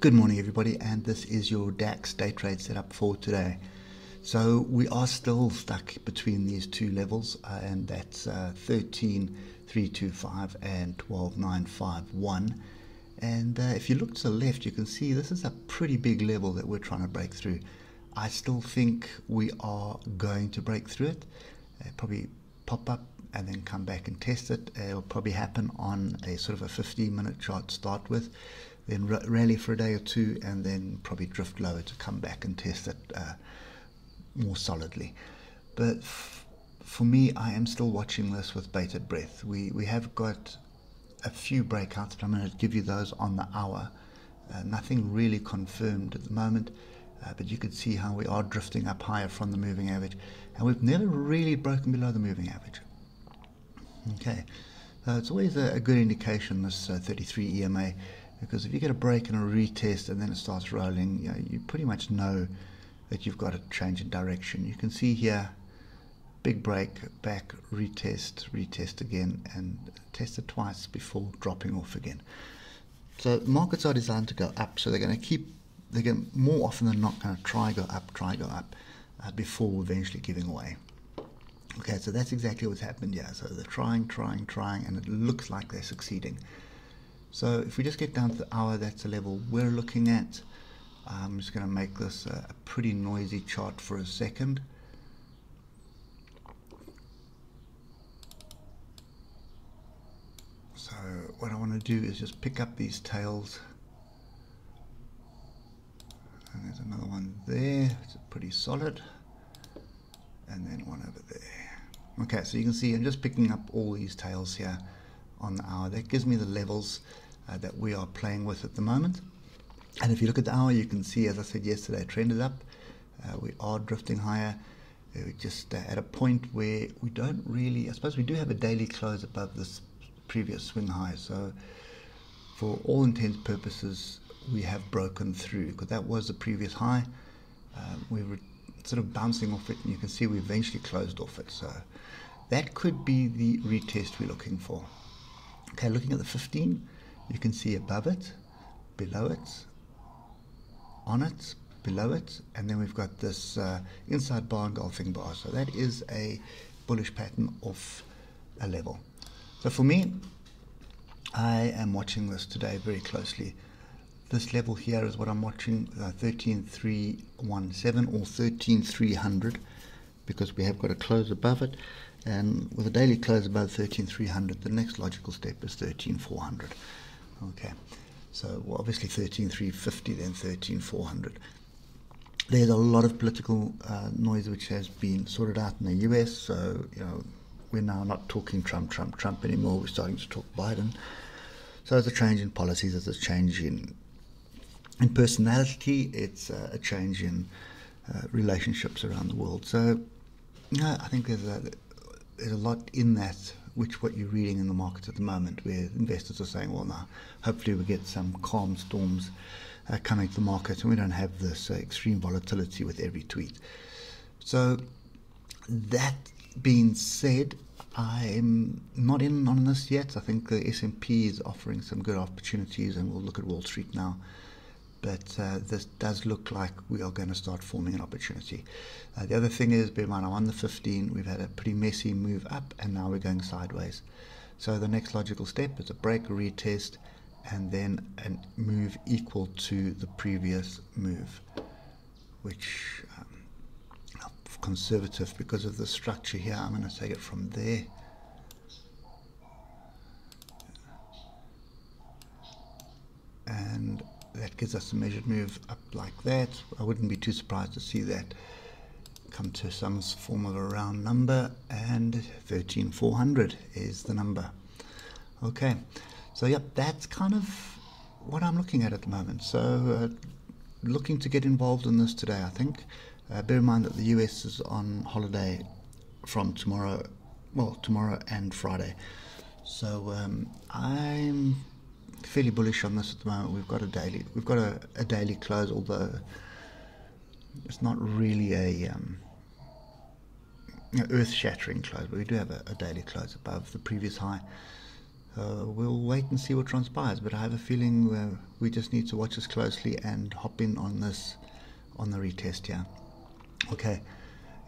Good morning, everybody, and this is your DAX day trade setup for today. So we are still stuck between these two levels, uh, and that's uh, 13,325 and 12,951. And uh, if you look to the left, you can see this is a pretty big level that we're trying to break through. I still think we are going to break through it. Uh, probably pop up and then come back and test it. It'll probably happen on a sort of a 15 minute chart start with then rally for a day or two, and then probably drift lower to come back and test it uh, more solidly. But f- for me, I am still watching this with bated breath. We we have got a few breakouts, but I'm going to give you those on the hour. Uh, nothing really confirmed at the moment, uh, but you can see how we are drifting up higher from the moving average, and we've never really broken below the moving average. Okay, so it's always a, a good indication this uh, 33 EMA because if you get a break and a retest and then it starts rolling, you, know, you pretty much know that you've got a change in direction. You can see here, big break, back, retest, retest again, and test it twice before dropping off again. So markets are designed to go up, so they're going to keep, they're going more often than not going to try go up, try go up, uh, before eventually giving away. Okay, so that's exactly what's happened here. So they're trying, trying, trying, and it looks like they're succeeding. So if we just get down to the hour, that's the level we're looking at. I'm just going to make this a, a pretty noisy chart for a second. So what I want to do is just pick up these tails. And there's another one there, it's pretty solid. And then one over there. Okay, so you can see I'm just picking up all these tails here on the hour. That gives me the levels uh, that we are playing with at the moment. And if you look at the hour, you can see, as I said yesterday, trended up. Uh, we are drifting higher. Uh, we're just uh, at a point where we don't really, I suppose we do have a daily close above this previous swing high. So for all intents purposes, we have broken through because that was the previous high. Um, we were sort of bouncing off it, and you can see we eventually closed off it. So that could be the retest we're looking for. Okay, looking at the 15, you can see above it, below it, on it, below it, and then we've got this uh, inside bar and engulfing bar. So that is a bullish pattern off a level. So for me, I am watching this today very closely. This level here is what I'm watching, uh, 13317 or 13300 because we have got a close above it and with a daily close above 13300 the next logical step is 13400 Okay, so well, obviously 13350, then 13400. There's a lot of political uh, noise which has been sorted out in the US. So you know, we're now not talking Trump, Trump, Trump anymore. We're starting to talk Biden. So there's a change in policies. There's a change in in personality. It's a, a change in uh, relationships around the world. So you know, I think there's a there's a lot in that which what you're reading in the markets at the moment, where investors are saying, well, now hopefully we get some calm storms uh, coming to the market, and we don't have this uh, extreme volatility with every tweet. So that being said, I'm not in on this yet. I think the S&P is offering some good opportunities, and we'll look at Wall Street now but uh, this does look like we are going to start forming an opportunity. Uh, the other thing is, bear in mind, I'm on the 15. We've had a pretty messy move up, and now we're going sideways. So the next logical step is a break, retest, and then a move equal to the previous move, which um, conservative because of the structure here. I'm going to take it from there. And that gives us a measured move up like that. I wouldn't be too surprised to see that come to some form of a round number and 13400 is the number. Okay, so yep, that's kind of what I'm looking at at the moment. So uh, looking to get involved in this today, I think. Uh, bear in mind that the US is on holiday from tomorrow, well, tomorrow and Friday. So um, I'm fairly bullish on this at the moment. We've got a daily, we've got a, a daily close, although it's not really a um, earth-shattering close, but we do have a, a, daily close above the previous high. Uh, we'll wait and see what transpires, but I have a feeling uh, we just need to watch this closely and hop in on this on the retest here. Okay.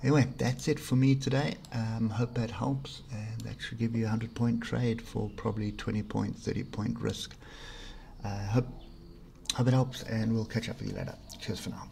Anyway, that's it for me today. Um, hope that helps, and that should give you a 100 point trade for probably 20 point, 30 point risk. Uh, hope, hope it helps, and we'll catch up with you later. Cheers for now.